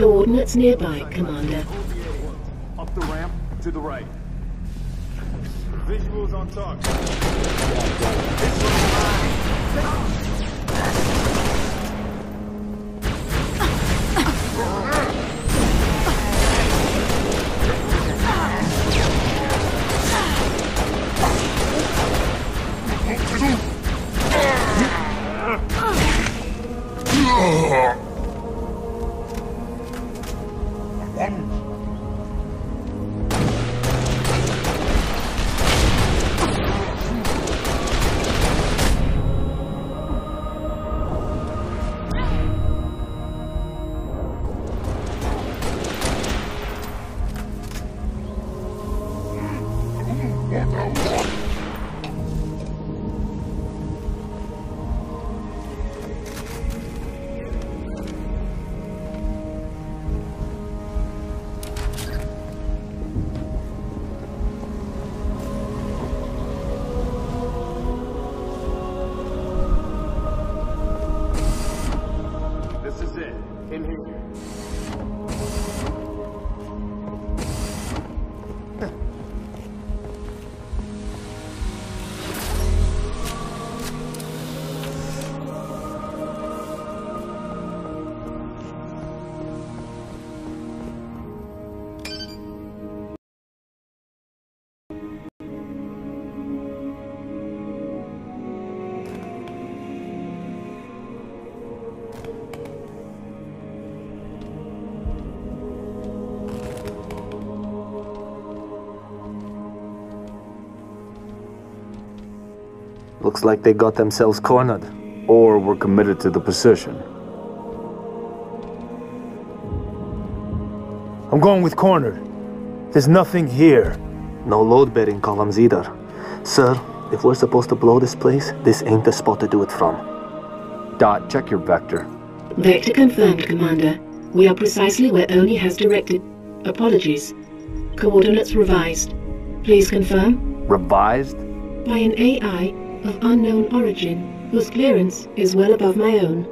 Coordinates nearby, Commander. Up the ramp, to the right. Visuals on target. This Looks like they got themselves cornered. Or were committed to the position. I'm going with cornered. There's nothing here. No load-bearing columns either. Sir, if we're supposed to blow this place, this ain't the spot to do it from. Dot, check your vector. Vector confirmed, Commander. We are precisely where ONI has directed. Apologies. Coordinates revised. Please confirm? Revised? By an AI of unknown origin, whose clearance is well above my own.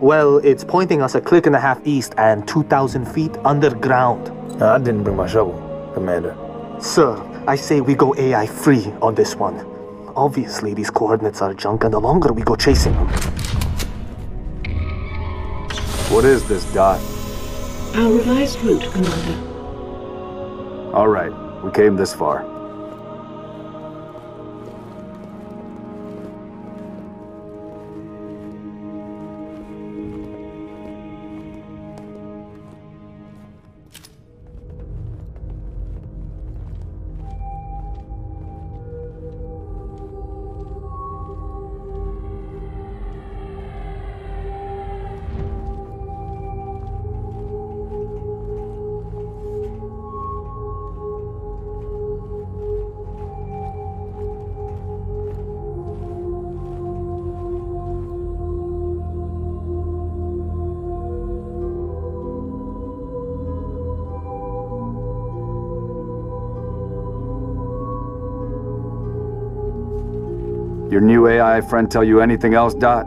Well, it's pointing us a click and a half east and 2,000 feet underground. Nah, I didn't bring my shovel, Commander. Sir, I say we go AI free on this one. Obviously, these coordinates are junk, and the longer we go chasing them. What is this, Dot? Our revised route, Commander. Alright, we came this far. Your new AI friend tell you anything else, Dot?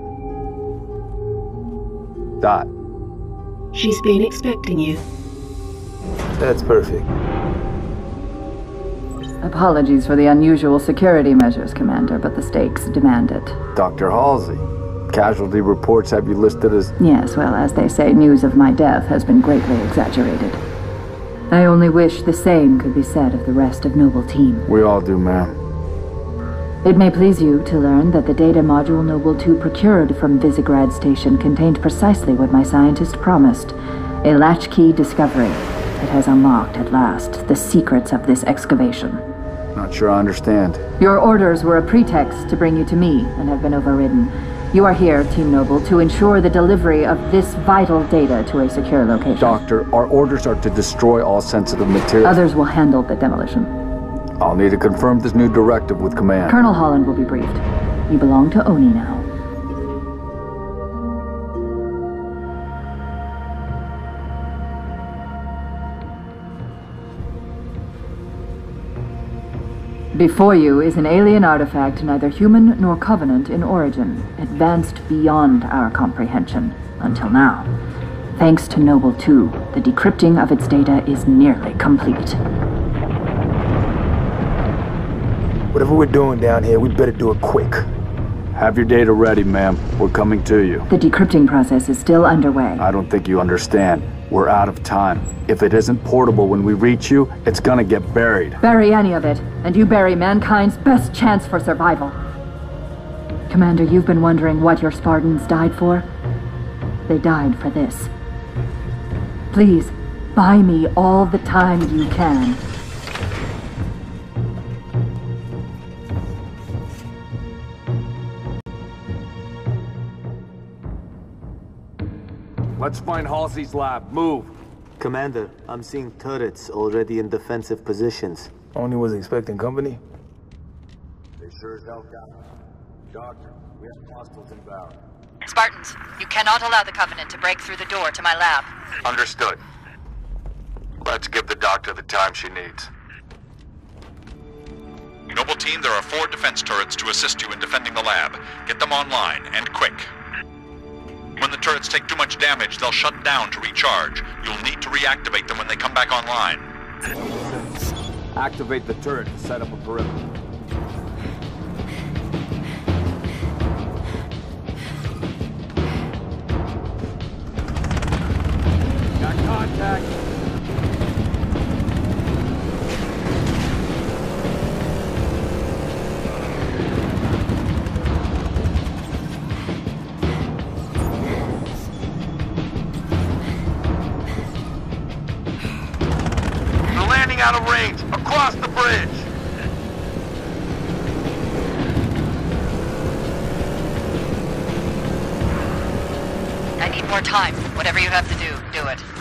Dot. She's been expecting you. That's perfect. Apologies for the unusual security measures, Commander, but the stakes demand it. Dr. Halsey. Casualty reports have you listed as... Yes, well, as they say, news of my death has been greatly exaggerated. I only wish the same could be said of the rest of Noble Team. We all do, ma'am. It may please you to learn that the data module Noble 2 procured from Visegrad Station contained precisely what my scientist promised a latchkey discovery. It has unlocked, at last, the secrets of this excavation. Not sure I understand. Your orders were a pretext to bring you to me and have been overridden. You are here, Team Noble, to ensure the delivery of this vital data to a secure location. Doctor, our orders are to destroy all sensitive material. Others will handle the demolition. I'll need to confirm this new directive with command. Colonel Holland will be briefed. You belong to ONI now. Before you is an alien artifact neither human nor Covenant in origin, advanced beyond our comprehension, until now. Thanks to Noble 2, the decrypting of its data is nearly complete. Whatever we're doing down here, we better do it quick. Have your data ready, ma'am. We're coming to you. The decrypting process is still underway. I don't think you understand. We're out of time. If it isn't portable when we reach you, it's gonna get buried. Bury any of it, and you bury mankind's best chance for survival. Commander, you've been wondering what your Spartans died for? They died for this. Please, buy me all the time you can. Find Halsey's lab. Move. Commander, I'm seeing turrets already in defensive positions. ONI was expecting company. They sure as hell got it. Doctor, we have hostiles inbound. Spartans, you cannot allow the Covenant to break through the door to my lab. Understood. Let's give the doctor the time she needs. Noble team, there are four defense turrets to assist you in defending the lab. Get them online, and quick. The turrets take too much damage, they'll shut down to recharge. You'll need to reactivate them when they come back online. Activate the turret to set up a perimeter. Whatever you have to do, do it.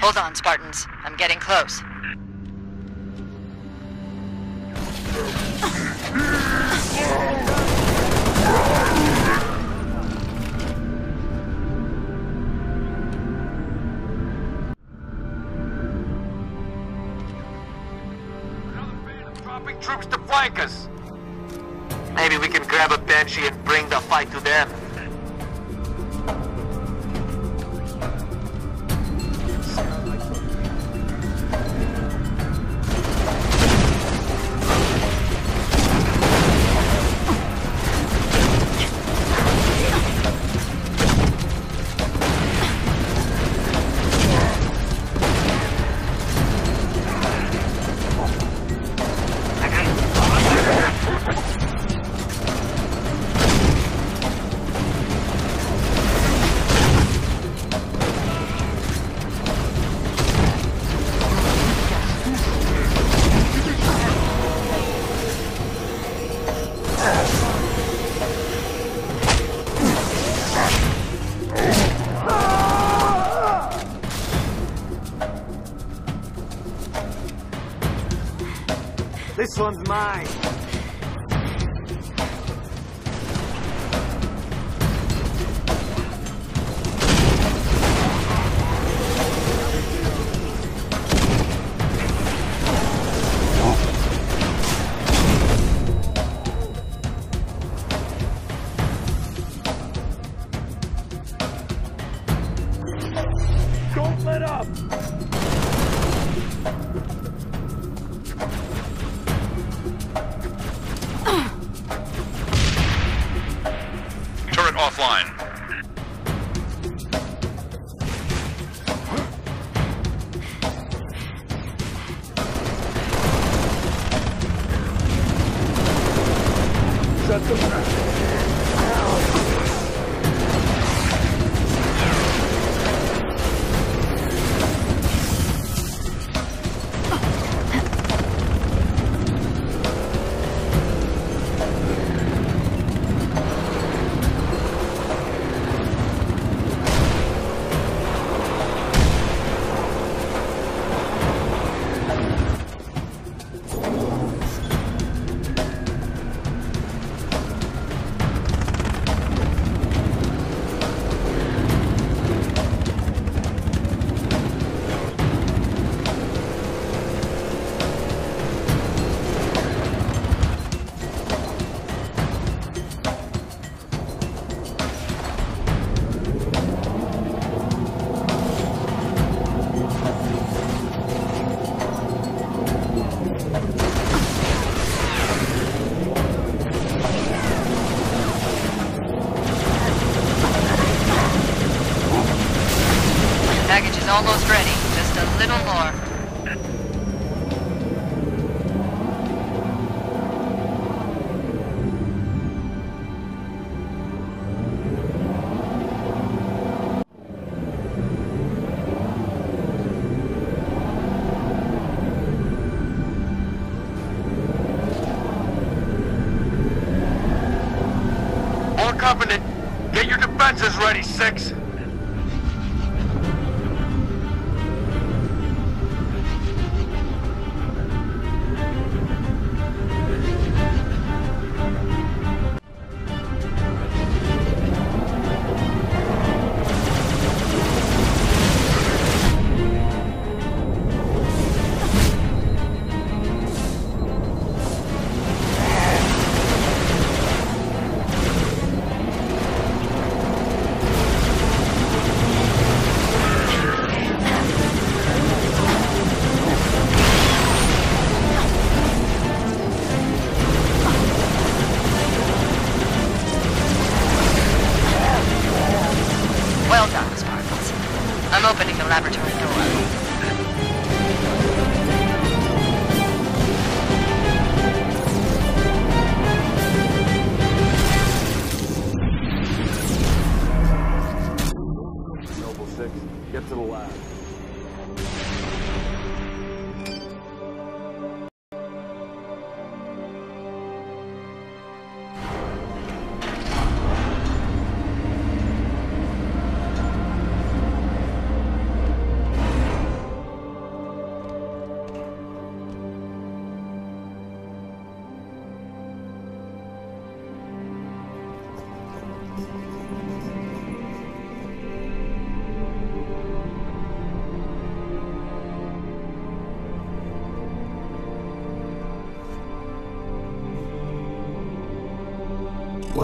Hold on, Spartans. I'm getting close. Dropping troops to flank us. Maybe we can grab a Banshee and bring the fight to them. One's mine. Covenant, get your defenses ready, Six.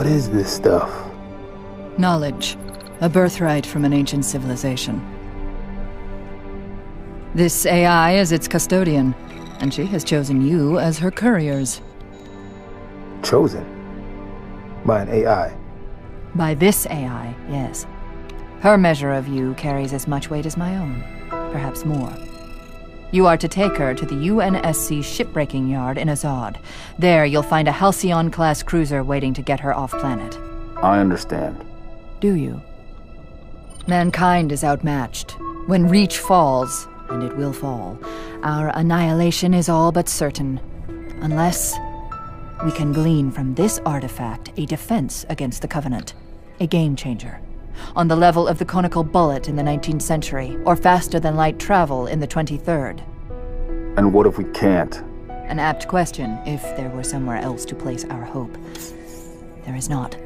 What is this stuff? Knowledge. A birthright from an ancient civilization. This AI is its custodian, and she has chosen you as her couriers. Chosen? By an AI? By this AI, yes. Her measure of you carries as much weight as my own, perhaps more. You are to take her to the UNSC shipbreaking yard in Aszod. There, you'll find a Halcyon-class cruiser waiting to get her off-planet. I understand. Do you? Mankind is outmatched. When Reach falls, and it will fall, our annihilation is all but certain. Unless we can glean from this artifact a defense against the Covenant. A game changer. On the level of the conical bullet in the 19th century, or faster than light travel in the 23rd. And what if we can't? An apt question, if there were somewhere else to place our hope. There is not.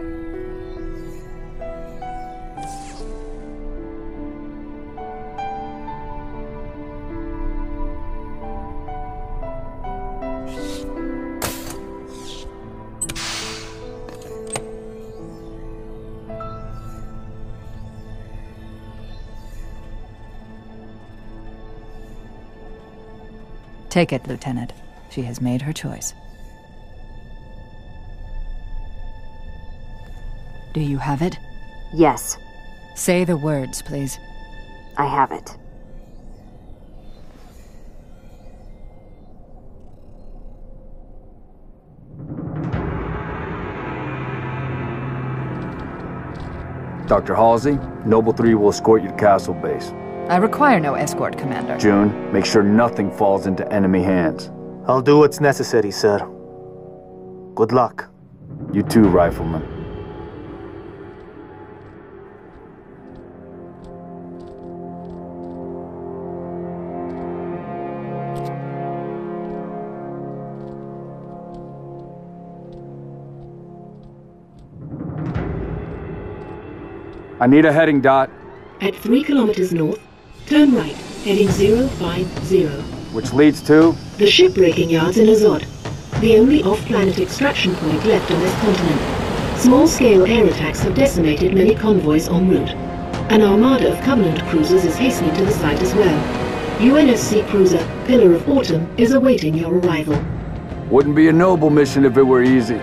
Take it, Lieutenant. She has made her choice. Do you have it? Yes, Say the words, please. I have it. Dr. Halsey, Noble 3 will escort you to Castle Base. I require no escort, Commander. Jun, make sure nothing falls into enemy hands. I'll do what's necessary, sir. Good luck. You too, Rifleman. I need a heading Dot, At 3 kilometers north, turn right, heading 050. which leads to... The shipbreaking yards in Aszod. The only off-planet extraction point left on this continent. Small-scale air attacks have decimated many convoys en route. An armada of Covenant cruisers is hastening to the site as well. UNSC cruiser Pillar of Autumn is awaiting your arrival. Wouldn't be a noble mission if it were easy.